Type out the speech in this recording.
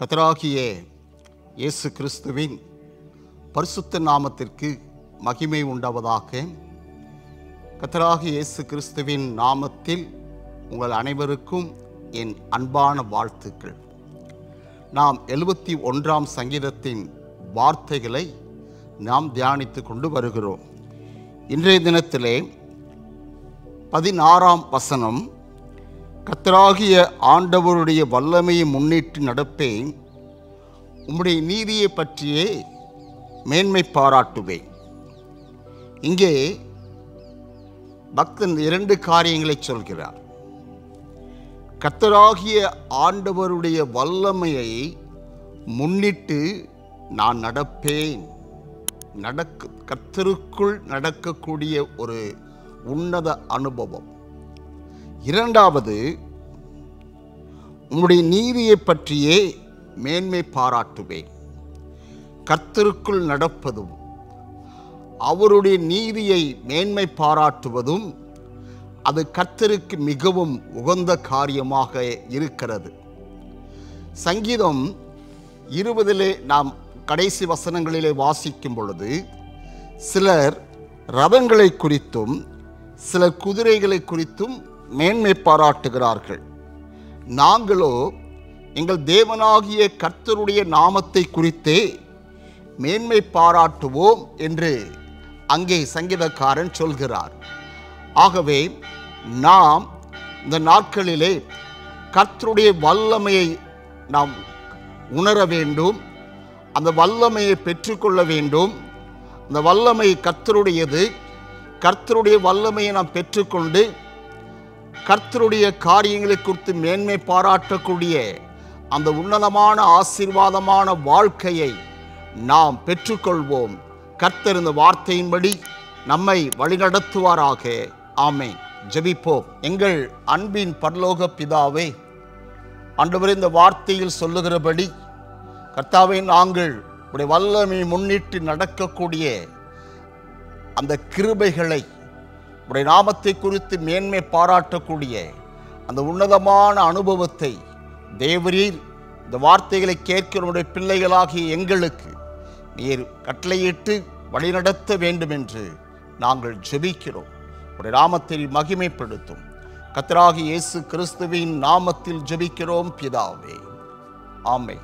கத்தராகிய இயேசு கிறிஸ்துவின் பரிசுத்த நாமத்திற்கு மகிமை உண்டாவதாக. கத்தராகிய இயேசு கிறிஸ்துவின் நாமத்தில் உங்கள் அனைவருக்கும் என் அன்பான வாழ்த்துக்கள். நாம் எழுபத்தி ஒன்றாம் சங்கீதத்தின் வார்த்தைகளை நாம் தியானித்து கொண்டு வருகிறோம். இன்றைய தினத்திலே பதினாறாம் வசனம் கத்தராகிய ஆண்டவருடைய வல்லமையை முன்னிட்டு நடப்பேன். உம்முடைய நீதியை பற்றியே மேன்மை பாராட்டுவேன். இங்கே பக்தன் இரண்டு காரியங்களை சொல்கிறார். கத்தராகிய ஆண்டவருடைய வல்லமையை முன்னிட்டு நான் நடப்பேன். நடக்க கத்தருக்குள் நடக்கக்கூடிய ஒரு உன்னத அனுபவம். இரண்டாவது உம்முடைய நீதியை பற்றியே மேன்மை பாராட்டுவேன். கர்த்தருக்குள் நடப்பதும் அவருடைய நீதியை மேன்மை பாராட்டுவதும் அது கர்த்தருக்கு மிகவும் உகந்த காரியமாக இருக்கிறது. சங்கீதம் இருபதிலே நாம் கடைசி வசனங்களிலே வாசிக்கும் பொழுது சிலர் ரதங்களை குறித்தும் சிலர் குதிரைகளை குறித்தும் மேன்மை பாராட்டுகிறார்கள். நாங்களோ எங்கள் தேவனாகிய கர்த்தருடைய நாமத்தை குறித்தே மேன்மை பாராட்டுவோம் என்று அங்கே சங்கீதக்காரன் சொல்கிறார். ஆகவே நாம் இந்த நாட்களிலே கர்த்தருடைய வல்லமையை நாம் உணர வேண்டும். அந்த வல்லமையை பெற்றுக்கொள்ள வேண்டும். அந்த வல்லமை கர்த்தருடையது. கர்த்தருடைய வல்லமையை நாம் பெற்றுக்கொண்டு கர்த்தருடைய காரியங்களை குறித்து மேன்மை பாராட்டக்கூடிய அந்த உன்னதமான ஆசீர்வாதமான வாழ்க்கையை நாம் பெற்றுக்கொள்வோம். கர்த்தர் இந்த வார்த்தையின்படி நம்மை வழிநடத்துவாராக. ஆமை ஜெபிப்போம். எங்கள் அன்பின் பரலோக பிதாவே ஆண்டவர் இந்த வார்த்தையில் சொல்லுகிறபடி கர்த்தாவை நாங்கள் உடைய வல்லமை முன்னிட்டு நடக்கக்கூடிய அந்த கிருபைகளை உடைய நாமத்தை குறித்து மேன்மை பாராட்டக்கூடிய அந்த உன்னதமான அனுபவத்தை தேவரீர் இந்த வார்த்தைகளை கேட்கிறவருடைய பிள்ளைகளாகிய எங்களுக்கு நீர் கட்டளையிட்டு வழிநடத்த வேண்டும் என்று நாங்கள் ஜெபிக்கிறோம். உடைய நாமத்தை மகிமைப்படுத்தும். கத்தராகி இயேசு கிறிஸ்துவின் நாமத்தில் ஜெபிக்கிறோம் பிதாவே. ஆமை